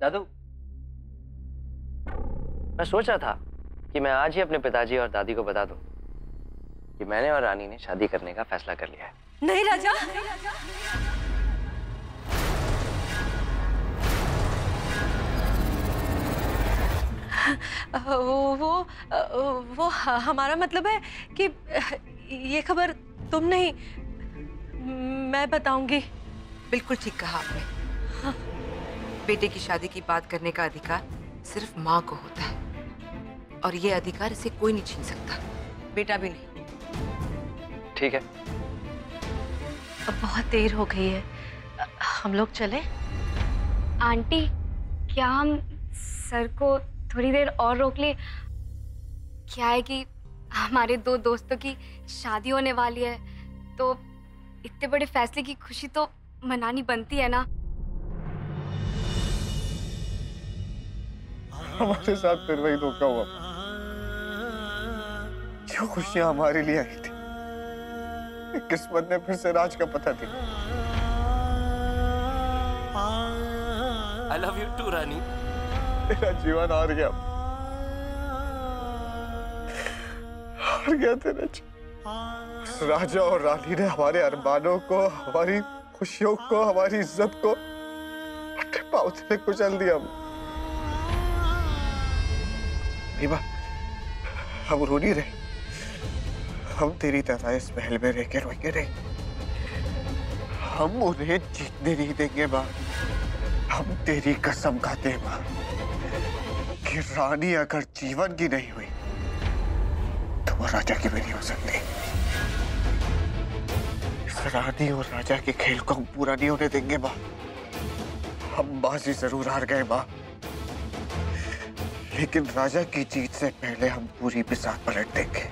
दादू। मैं सोच रहा था कि मैं आज ही अपने पिताजी और दादी को बता दूँ कि मैंने और रानी ने शादी करने का फैसला कर लिया है। नहीं राजा। वो वो वो हमारा मतलब है कि ये खबर तुम नहीं मैं बताऊँगी। बिल्कुल ठीक कहा आपने। हाँ। बेटे की शादी की बात करने का अधिकार सिर्फ़ माँ को होता है। और ये अधिकार इसे कोई नहीं छीन सकता। बेटा भी नहीं। ठीक है। अब बहुत देर हो गई है। हम लोग चले? आंटी क्या हम सर को थोड़ी देर और रोक ले? क्या है कि हमारे दो दोस्तों की शादी होने वाली है तो इतने बड़े फैसले की खुशी तो मनानी बनती है ना? हमारे साथ फिर वही धोखा हुआ। जो खुशियाँ हमारे लिए आई थी? किस्मत ने फिर से राज का पता दिया। आई लव यू टू रानी तेरा जीवन हार गया। हार गया तेरा राजा और रानी ने हमारे अरमानों को हमारी खुशियों को हमारी इज़्ज़त को से कुचल दिया। हम रो नहीं रहे। हम तेरी तरह इस महल में रह के रोएँगे नहीं। हम उन्हें जीतने नहीं देंगे, माँ। हम तेरी कसम खाते हैं, माँ, कि रानी अगर जीवन की नहीं हुई तो वो राजा की भी नहीं हो सकती। इस रानी और राजा के खेल को हम पूरा नहीं होने देंगे, माँ। हम बाजी ज़रूर हार गए, माँ। लेकिन राजा की जीत से पहले हम पूरी बिसात पलट देंगे।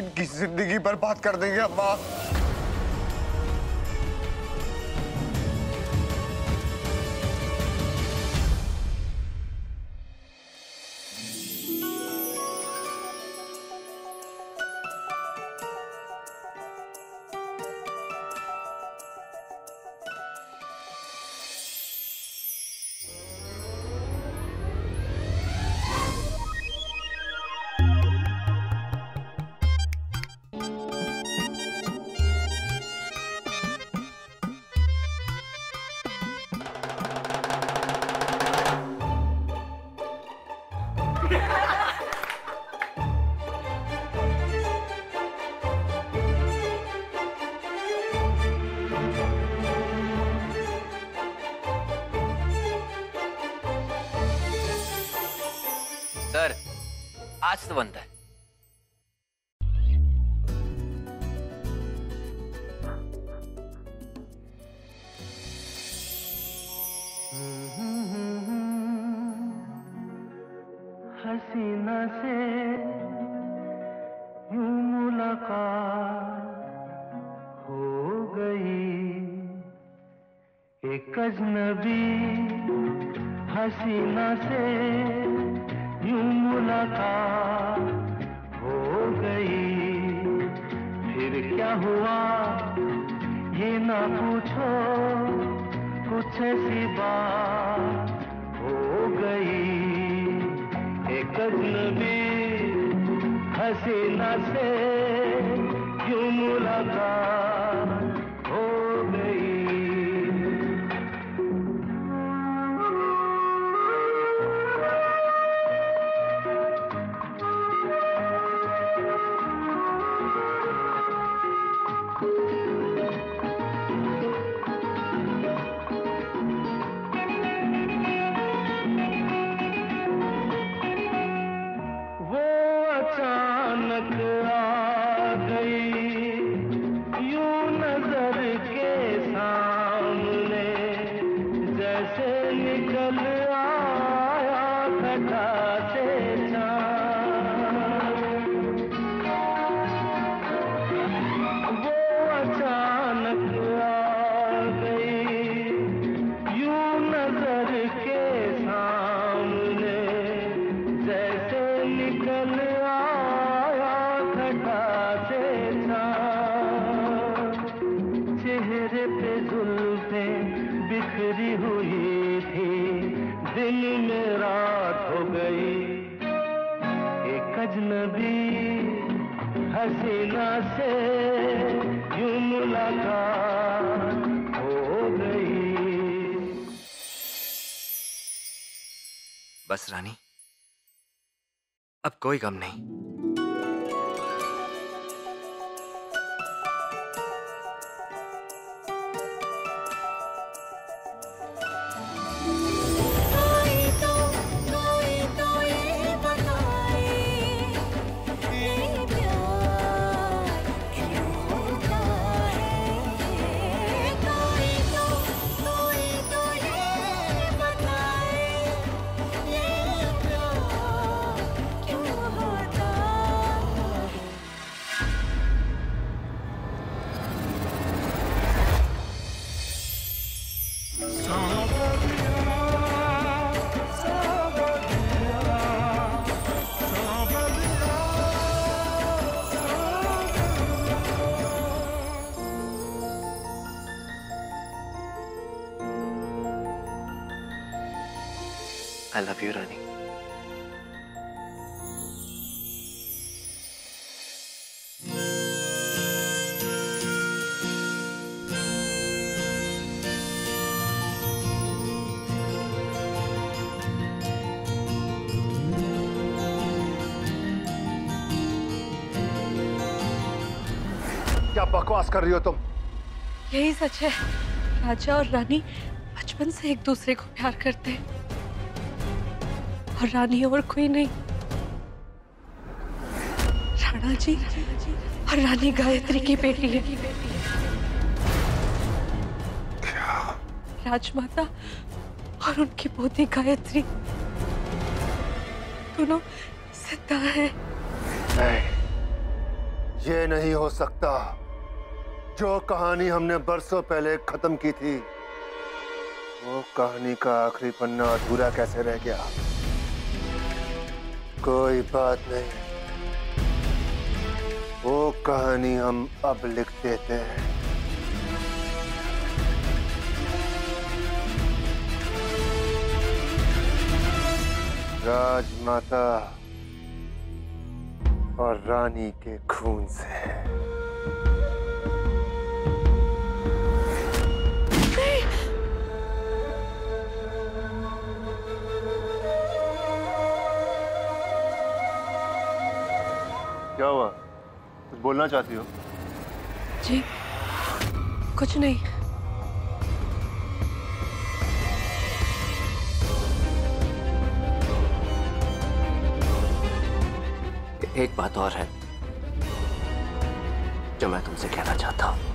इनकी ज़िंदगी बर्बाद कर देंगे, अम्मा। हसीना से यूँ मुलाकात हो गई। एक अजनबी हसीना से कुछ सी बात हो गई। एक अजनबी हसीना से क्यों मुलाकात बस रानी। अब कोई गम नहीं। आई लव यू रानी क्या बकवास कर रही हो तुम? यही सच है। राजा और रानी बचपन से एक दूसरे को प्यार करते हैं। और रानी और कोई नहीं। राणा जी और रानी गायत्री की बेटी है। राजमाता और उनकी पोती गायत्री। दोनों ज़िंदा है। नहीं ये नहीं हो सकता। जो कहानी हमने बरसों पहले खत्म की थी वो कहानी का आखिरी पन्ना अधूरा कैसे रह गया? कोई बात नहीं। वो कहानी हम अब लिख देते हैं। राजमाता और रानी के खून से। क्या हुआ? कुछ बोलना चाहती हो? जी कुछ नहीं। एक बात और है जो मैं तुमसे कहना चाहता हूँ।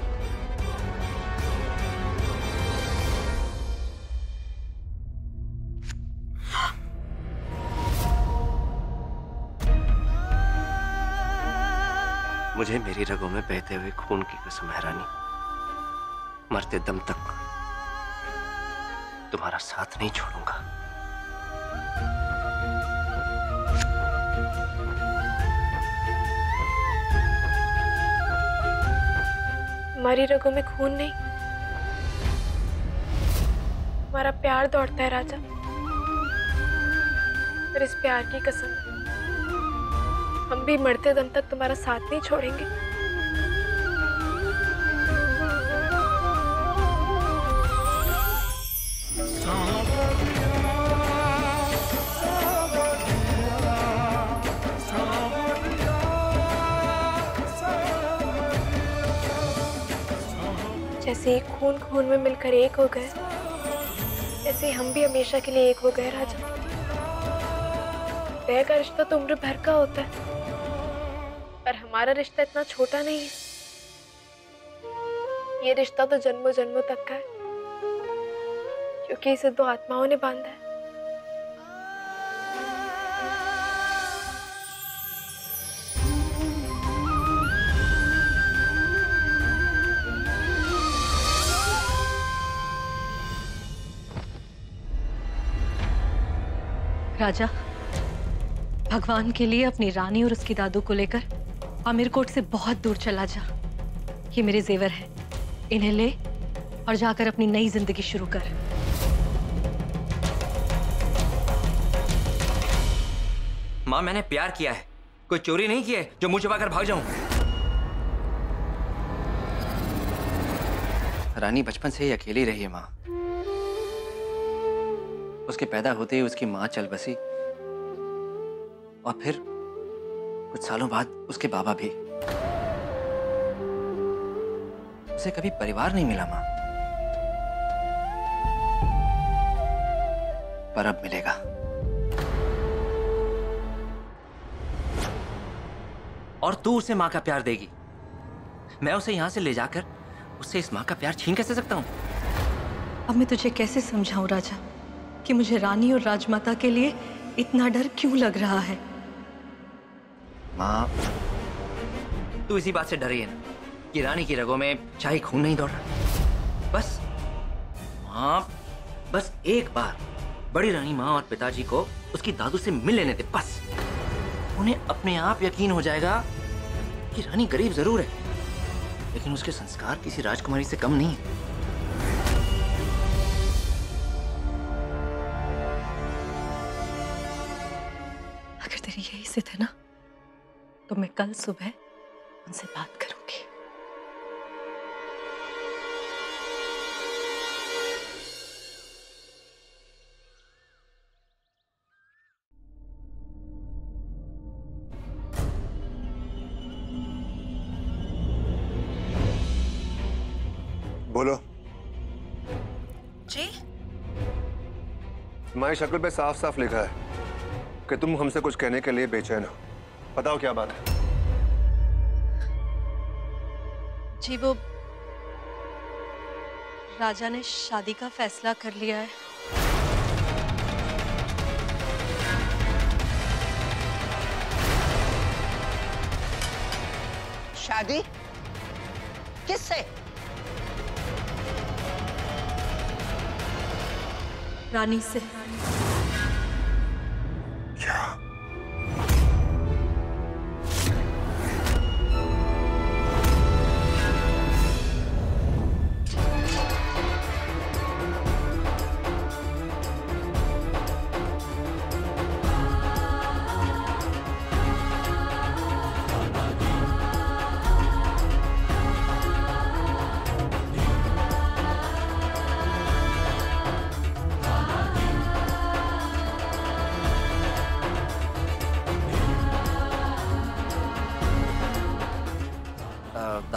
मुझे मेरी रगों में बहते हुए खून की कसम है रानी मरते दम तक तुम्हारा साथ नहीं छोड़ूँगा। हमारी रगों में खून नहीं। हमारा प्यार दौड़ता है राजा। पर इस प्यार की कसम हम भी मरते दम तक तुम्हारा साथ नहीं छोड़ेंगे। जैसे ही खून खून में मिलकर एक हो गए ऐसे हम भी हमेशा के लिए एक हो गए राजा। तय का रिश्ता तो उम्र भर का होता है। पर हमारा रिश्ता इतना छोटा नहीं है। ये रिश्ता तो जन्मों जन्मों तक का है, क्योंकि इसे दो आत्माओं ने बांधा है। राजा, भगवान के लिए अपनी रानी और उसकी दादू को लेकर आमिर कोट से बहुत दूर चला जा। ये मेरे जेवर है। इन्हें ले और जाकर अपनी नई ज़िंदगी शुरू कर। माँ, मैंने प्यार किया है। कोई चोरी नहीं की है जो मुँह छुपाकर भाग जाऊँ? रानी, बचपन से ही अकेली रही है माँ। उसके पैदा होते ही उसकी माँ चल बसी और फिर कुछ सालों बाद उसके बाबा भी। उसे कभी परिवार नहीं मिला माँ। पर अब मिलेगा। और तू उसे माँ का प्यार देगी। मैं उसे यहाँ से ले जाकर उससे इस माँ का प्यार छीन कैसे सकता हूँ? अब मैं तुझे कैसे समझाऊं राजा, कि मुझे रानी और राजमाता के लिए इतना डर क्यों लग रहा है? माँ। तू इसी बात से डरी है ना कि रानी की रगों में शाही खून नहीं दौड़ रहा। बस माँ बस एक बार बड़ी रानी माँ और पिताजी को उसकी दादू से मिल लेने दे बस। उन्हें अपने आप यकीन हो जाएगा कि रानी गरीब ज़रूर है लेकिन उसके संस्कार किसी राजकुमारी से कम नहीं है। अगर तेरी यही जिद है ना तो मैं कल सुबह उनसे बात करूँगी। बोलो। जी? तुम्हारी शक्ल पे साफ़ साफ़ लिखा है कि तुम हमसे कुछ कहने के लिए बेचैन हो। बताओ क्या बात है? जी वो राजा ने शादी का फैसला कर लिया है। शादी? किससे? रानी से।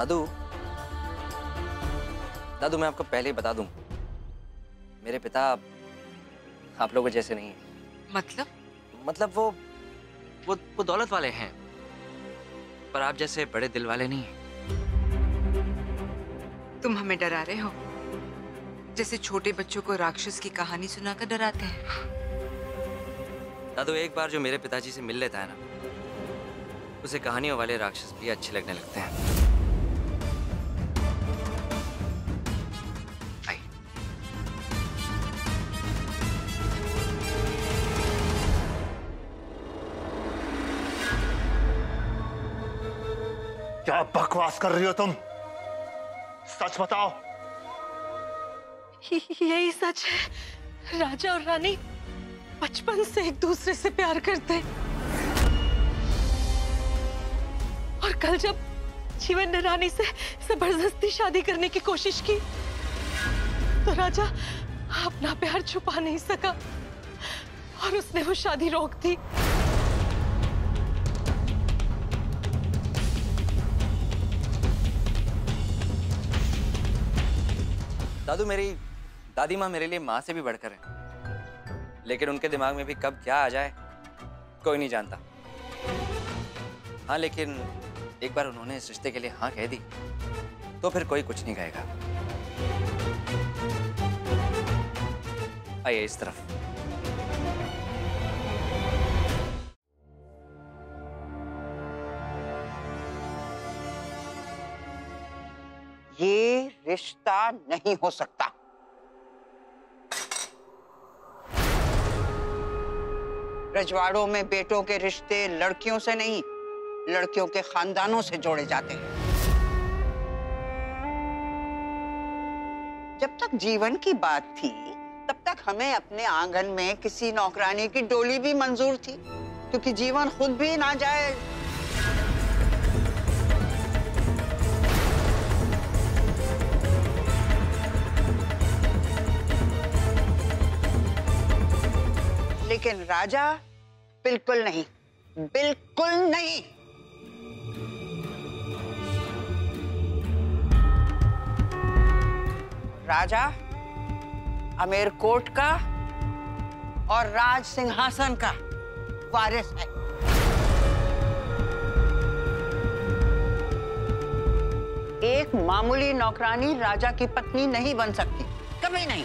दादू। दादू मैं आपको पहले ही बता दूँ मेरे पिता आप लोगों जैसे नहीं हैं। मतलब? मतलब वो वो वो दौलत वाले हैं पर आप जैसे बड़े दिल वाले नहीं हैं। तुम हमें डरा रहे हो। जैसे छोटे बच्चों को राक्षस की कहानी सुनाकर डराते हैं। दादू एक बार जो मेरे पिताजी से मिल लेता है ना उसे कहानियों वाले राक्षस भी अच्छे लगने लगते हैं। बकवास कर रही हो तुम। सच बताओ। यही सच है। राजा और रानी बचपन से एक दूसरे से प्यार करते और कल जब जीवन ने रानी से ज़बरदस्ती शादी करने की कोशिश की तो राजा अपना प्यार छुपा नहीं सका और उसने वो शादी रोक दी। दादू मेरी, दादी माँ मेरे लिए माँ से भी बढ़कर है। लेकिन उनके दिमाग में भी कब क्या आ जाए, कोई नहीं जानता। हाँ लेकिन एक बार उन्होंने इस रिश्ते के लिए हाँ कह दी तो फिर कोई कुछ नहीं कहेगा। आइए इस तरफ़। ये रिश्ता नहीं हो सकता। रजवाड़ों में बेटों के रिश्ते लड़कियों से नहीं, लड़कियों के खानदानों से जोड़े जाते हैं। जब तक जीवन की बात थी, तब तक हमें अपने आँगन में किसी नौकरानी की डोली भी मंजूर थी, क्योंकि जीवन खुद भी ना जाए। लेकिन राजा बिल्कुल नहीं बिल्कुल नहीं। राजा अमेरकोट का और राज सिंहासन का वारिस है। एक मामूली नौकरानी राजा की पत्नी नहीं बन सकती, कभी नहीं।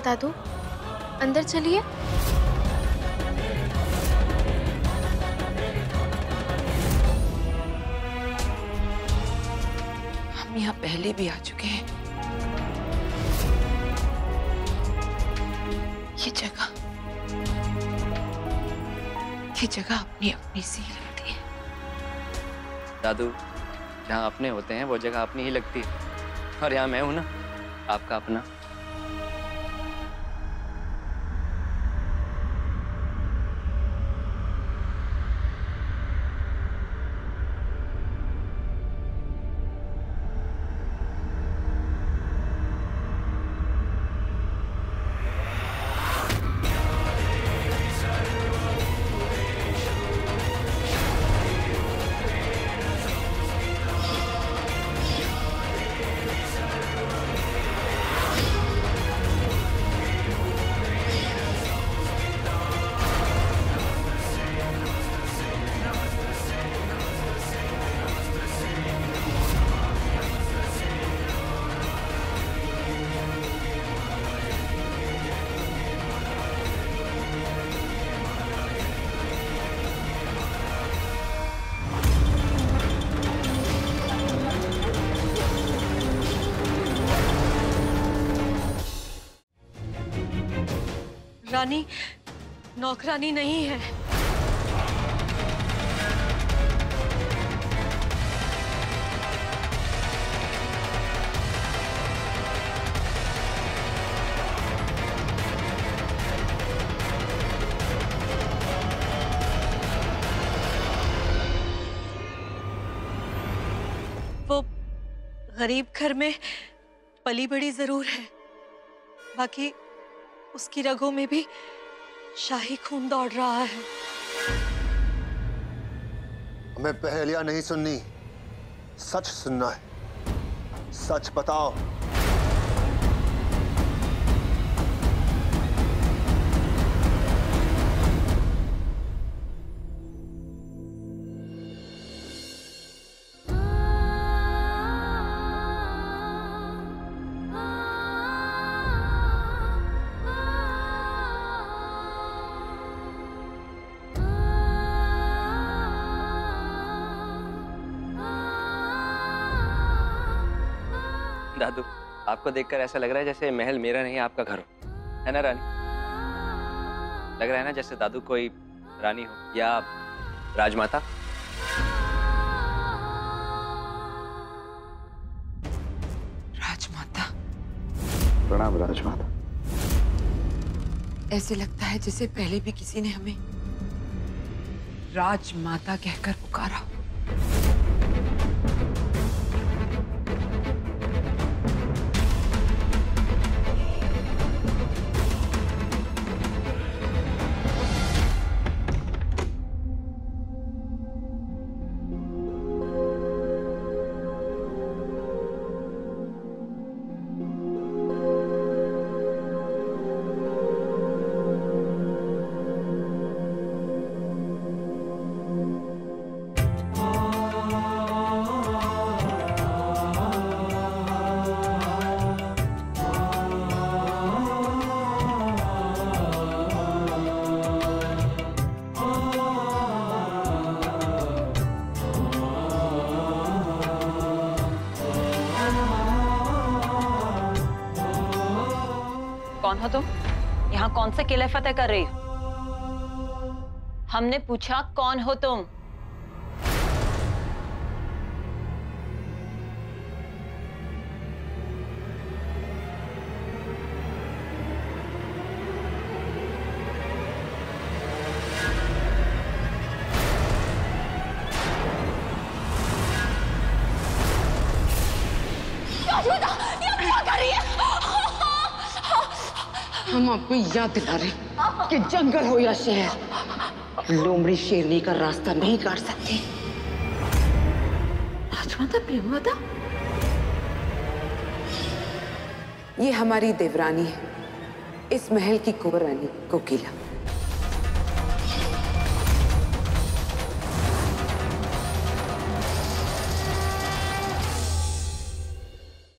क्या हुआ अंदर चलिए। हम यहाँ पहले भी आ चुके हैं। ये जगह ये जगह अपनी अपनी सी लगती है। दादू जहाँ अपने होते हैं वो जगह अपनी ही लगती है। और यहाँ मैं हूँ ना आपका अपना। रानी नौकरानी नहीं है। वो गरीब घर में पली बड़ी ज़रूर है। बाकी उसकी रगों में भी शाही खून दौड़ रहा है। हमें पहलिया नहीं सुननी। सच सुनना है। सच बताओ। आपको देखकर ऐसा लग रहा है जैसे महल मेरा नहीं आपका घर हो। है ना रानी? लग रहा है ना जैसे दादू कोई रानी हो या राजमाता? राजमाता। प्रणाम राजमाता। ऐसे लगता है जैसे पहले भी किसी ने हमें राजमाता कहकर पुकारा हो। कौन से किले फतेह कर रही हो? हमने पूछा कौन हो तुम? आपको याद दिला रहे कि जंगल हो या शहर लोमड़ी शेरनी का रास्ता नहीं काट सकती। राजमाता माता ये हमारी देवरानी है। इस महल की कुंवर रानी कोकिला